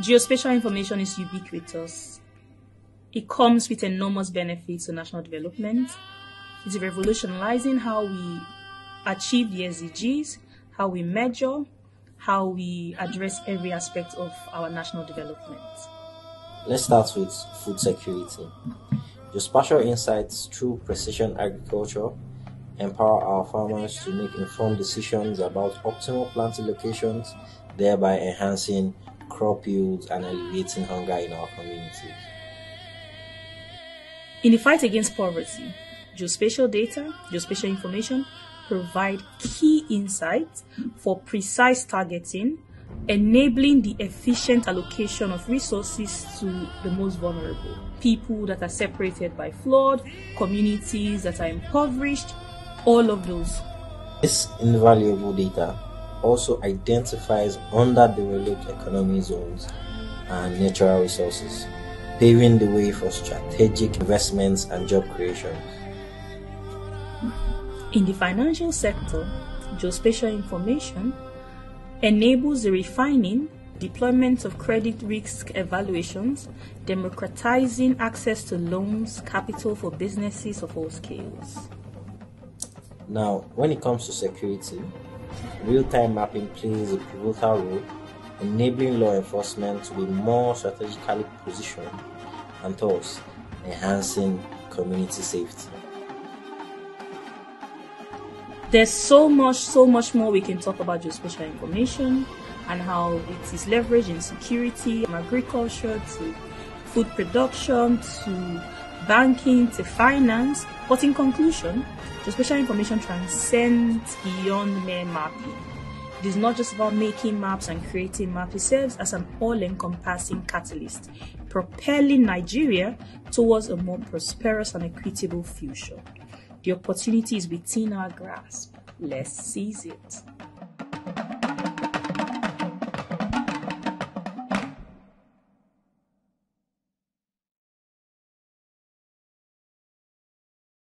Geospatial information is ubiquitous. It comes with enormous benefits to national development. It's revolutionizing how we achieve the SDGs, how we measure, how we address every aspect of our national development. Let's start with food security. Geospatial insights through precision agriculture empower our farmers to make informed decisions about optimal planting locations, thereby enhancing crop yields and alleviating hunger in our communities. In the fight against poverty, geospatial data, geospatial information provide key insights for precise targeting, enabling the efficient allocation of resources to the most vulnerable. People that are separated by flood, communities that are impoverished, all of those. This invaluable data also identifies underdeveloped economy zones and natural resources, paving the way for strategic investments and job creation. In the financial sector, geospatial information enables the refining, deployment of credit risk evaluations, democratizing access to loans, capital for businesses of all scales. Now, when it comes to security, real-time mapping plays a pivotal role, enabling law enforcement to be more strategically positioned and thus enhancing community safety. There's so much, so much more we can talk about geospatial information and how it is leveraged in security, from agriculture to food production to banking to finance. But in conclusion, geospatial information transcends beyond mere mapping. It is not just about making maps and creating maps, it serves as an all encompassing catalyst, propelling Nigeria towards a more prosperous and equitable future. The opportunity is within our grasp. Let's seize it.